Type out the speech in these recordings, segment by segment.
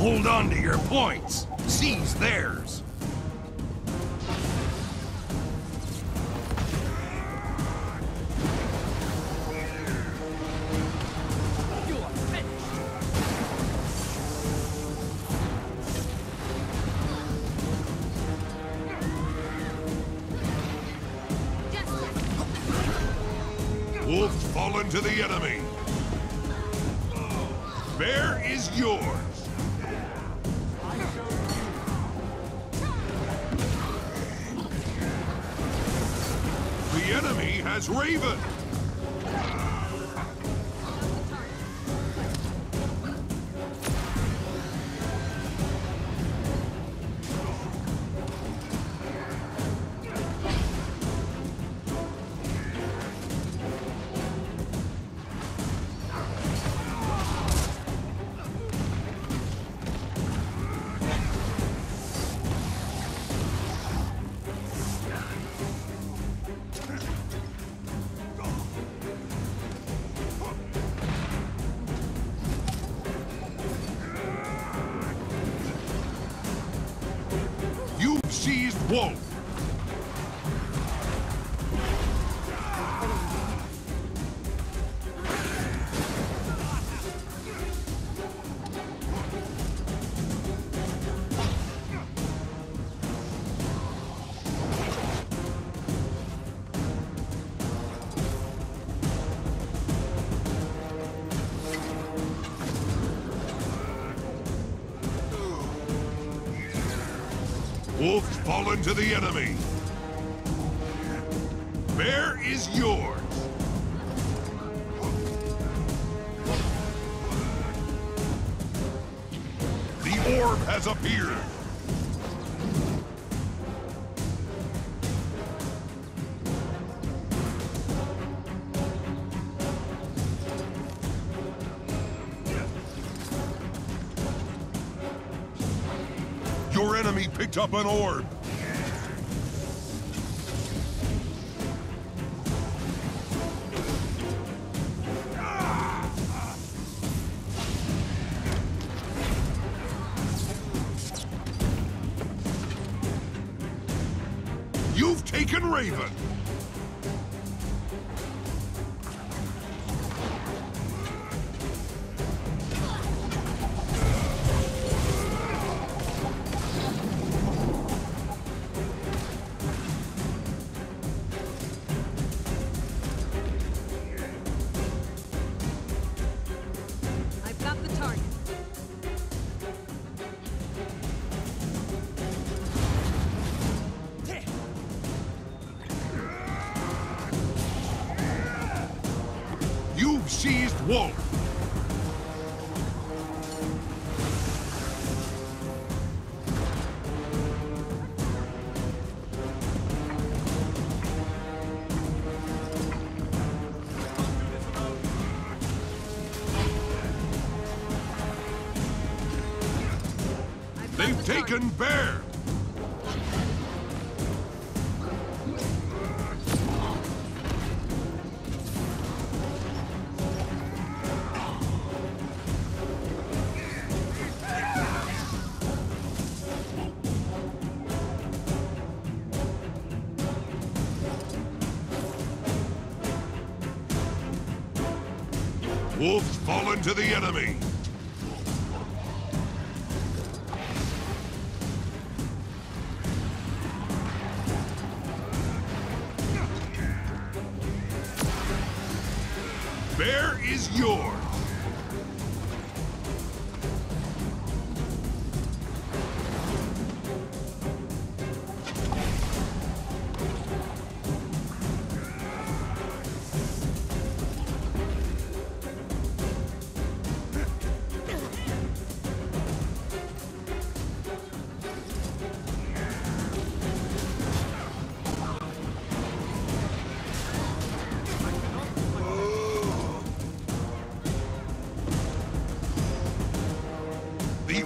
Hold on to your points. Seize theirs. Wolf's fallen to the enemy. Bear is yours. The enemy has Raven. Seized Wolf. Fallen to the enemy. Bear is yours. The orb has appeared. Your enemy picked up an orb. You've taken Raven. Got They've taken Bear. Wolf's fallen to the enemy. Bear is yours.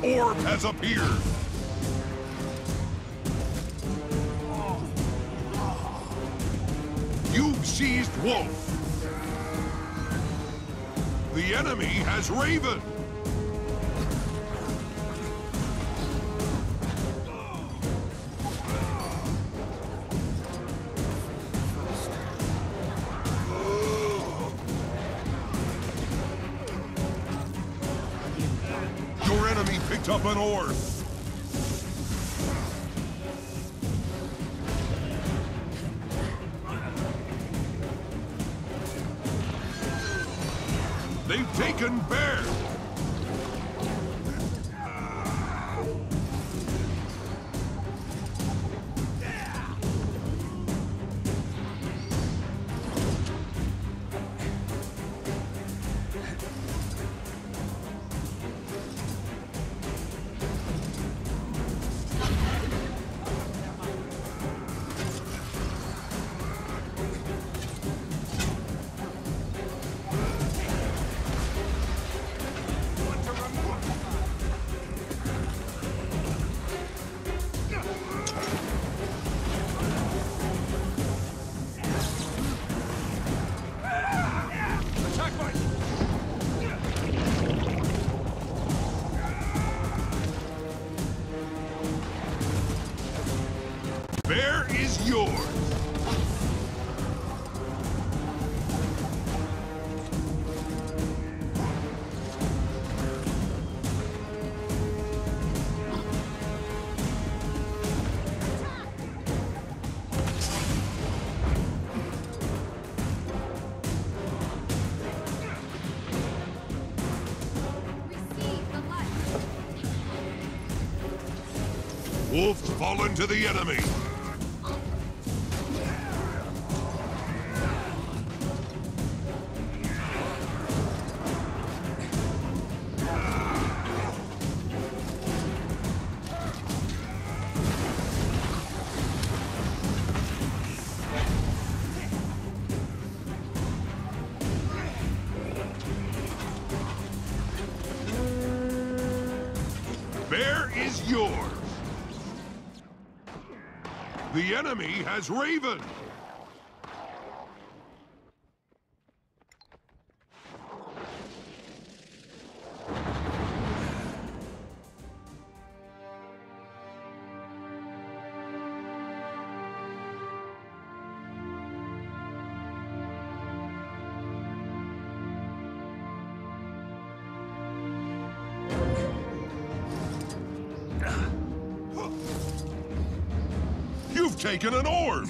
Orb has appeared. You've seized Wolf. The enemy has Raven. Picked up an orb. They've taken. Bear Wolf's fallen to the enemy. The enemy has Raven. Taken an orb.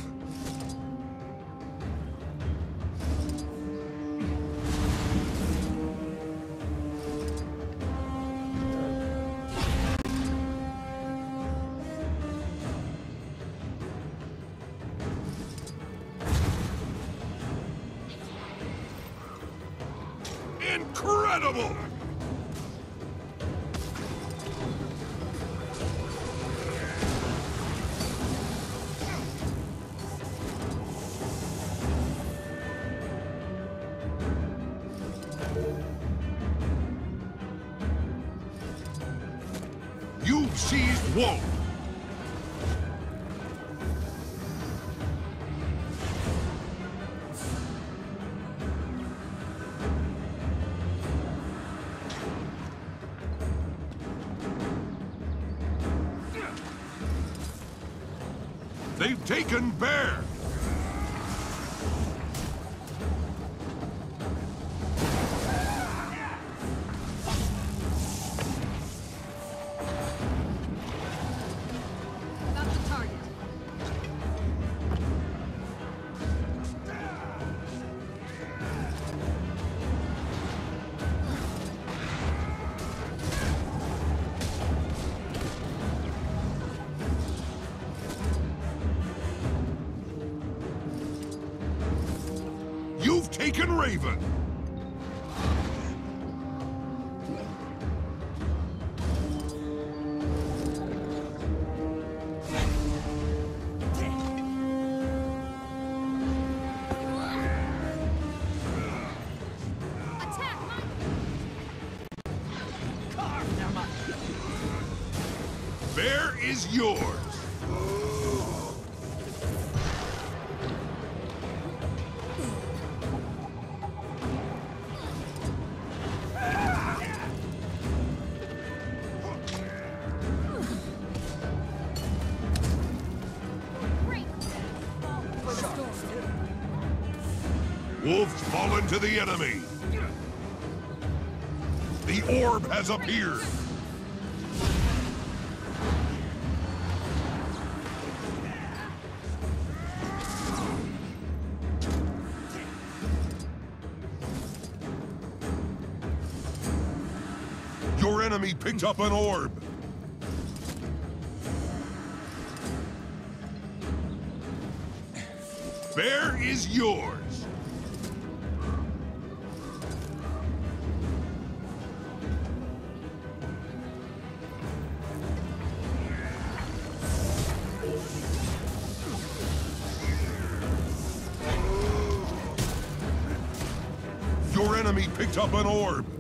Incredible! Seized Wolf. They've taken Bear. Raven. Attack, Bear is yours. fallen to the enemy. The orb has appeared. Your enemy picked up an orb. There is yours. Your enemy picked up an orb.